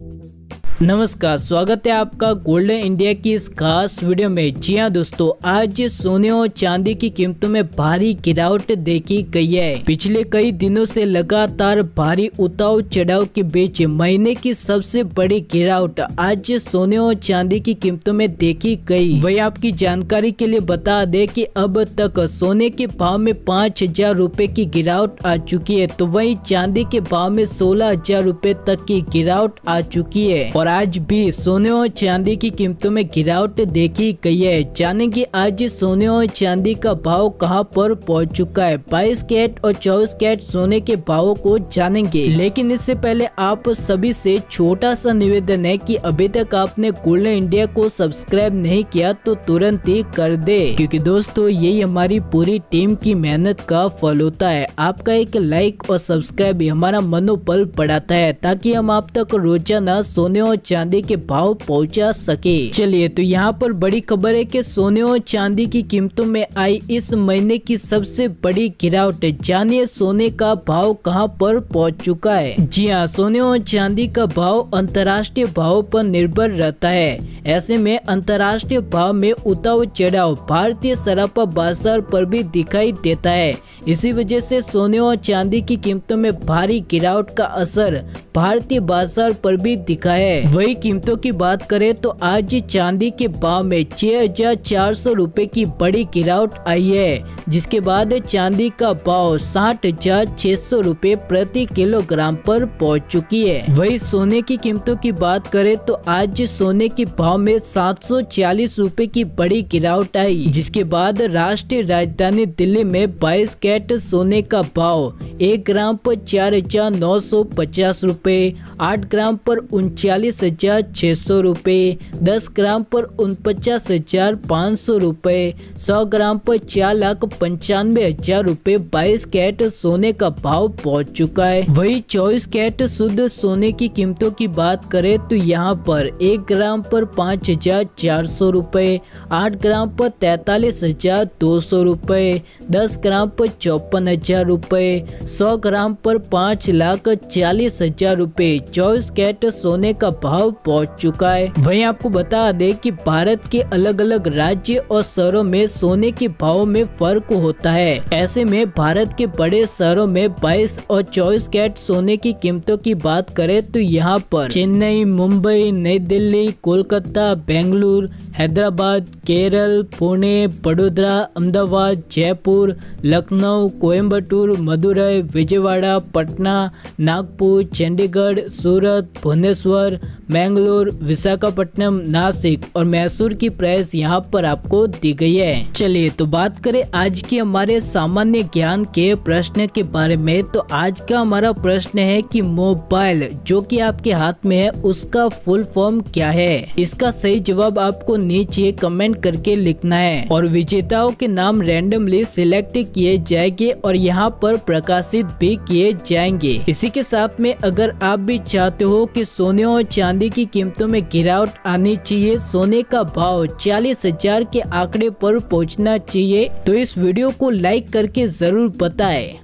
thank you नमस्कार, स्वागत है आपका गोल्डन इंडिया की इस खास वीडियो में। जी हाँ दोस्तों, आज सोने और चांदी की कीमतों में भारी गिरावट देखी गई है। पिछले कई दिनों से लगातार भारी उताव चढ़ाव के बीच महीने की सबसे बड़ी गिरावट आज सोने और चांदी की कीमतों में देखी गई। वही आपकी जानकारी के लिए बता दे कि अब तक सोने के भाव में पाँच हज़ार रूपए की गिरावट आ चुकी है तो वही चांदी के भाव में सोलह हज़ार रूपए तक की गिरावट आ चुकी है। और आज भी सोने और चांदी की कीमतों में गिरावट देखी गई है। जानेंगे आज सोने और चांदी का भाव कहाँ पर पहुँच चुका है। 22 कैट और 24 कैट सोने के भावों को जानेंगे। लेकिन इससे पहले आप सभी से छोटा सा निवेदन है कि अभी तक आपने गोल्डन इंडिया को सब्सक्राइब नहीं किया तो तुरंत ही कर दे। क्योंकि दोस्तों, यही हमारी पूरी टीम की मेहनत का फल होता है। आपका एक लाइक और सब्सक्राइब हमारा मनोबल बढ़ाता है ताकि हम आप तक रोज़ाना सोने और चांदी के भाव पहुँचा सके। चलिए तो यहाँ पर बड़ी खबर है कि सोने और चांदी की कीमतों में आई इस महीने की सबसे बड़ी गिरावट। जानिए सोने का भाव कहाँ पर पहुँच चुका है। जी हाँ सोने और चांदी का भाव अंतर्राष्ट्रीय भाव पर निर्भर रहता है। ऐसे में अंतर्राष्ट्रीय भाव में उताव चढ़ाव भारतीय सरापा बाज़ार पर भी दिखाई देता है। इसी वजह से सोने और चांदी की कीमतों में भारी गिरावट का असर भारतीय बाज़ार पर भी दिखा है। वही कीमतों की बात करें तो आज चांदी के भाव में छह हज़ार चार सौ रूपए की बड़ी गिरावट आई है, जिसके बाद चांदी का भाव साठ हज़ार छह सौ रूपए प्रति किलोग्राम पर पहुँच चुकी है। वही सोने की कीमतों की बात करें तो आज सोने के भाव में सात सौ चालीस रूपए की बड़ी गिरावट आई, जिसके बाद राष्ट्रीय राजधानी दिल्ली में बाईस कैट सोने का भाव एक ग्राम पर चार हज़ार नौ सौ पचास रूपए, आठ ग्राम पर उनचालीस हज़ार छह सौ रूपए, दस ग्राम पर उनपचास हज़ार पाँच सौ रूपए, सौ ग्राम पर चार लाख पंचानवे हज़ार रूपए, बाईस कैट सोने का भाव पहुँच चुका है। वही चौबीस कैट शुद्ध सोने की कीमतों की बात करें तो यहाँ पर एक ग्राम पर पाँच हज़ार चार सौ रूपए, आठ ग्राम पर तैतालीस हज़ार दो सौ रूपए, दस ग्राम पर चौपन हज़ार रूपए, सौ ग्राम पर पाँच लाख चालीस हज़ार रूपए, चौबीस कैट सोने का भाव पहुँच चुका है। वहीं आपको बता दें कि भारत के अलग अलग राज्य और शहरों में सोने के भाव में फ़र्क होता है। ऐसे में भारत के बड़े शहरों में 22 और 24 कैट सोने की कीमतों की बात करें तो यहाँ पर चेन्नई, मुंबई, नई दिल्ली, कोलकाता, बेंगलुरु, हैदराबाद, केरल, पुणे, बड़ोदरा, अहमदाबाद, जयपुर, लखनऊ कोयम्बटूर मदुरई विजयवाड़ा, पटना, नागपुर, चंडीगढ़, सूरत, भुवनेश्वर मैंगलोर, विशाखापट्टनम, नासिक और मैसूर की प्राइस यहाँ पर आपको दी गई है। चलिए तो बात करें आज के हमारे सामान्य ज्ञान के प्रश्न के बारे में। तो आज का हमारा प्रश्न है कि मोबाइल जो कि आपके हाथ में है, उसका फुल फॉर्म क्या है? इसका सही जवाब आपको नीचे कमेंट करके लिखना है। और विजेताओं के नाम रैंडमली सिलेक्ट किए जाएँगे और यहाँ पर प्रकाशित भी किए जाएँगे। इसी के साथ में अगर आप भी चाहते हो कि सोने और चांदी की कीमतों में गिरावट आनी चाहिए, सोने का भाव चालीस हज़ार के आंकड़े पर पहुँचना चाहिए तो इस वीडियो को लाइक करके ज़रूर बताएँ।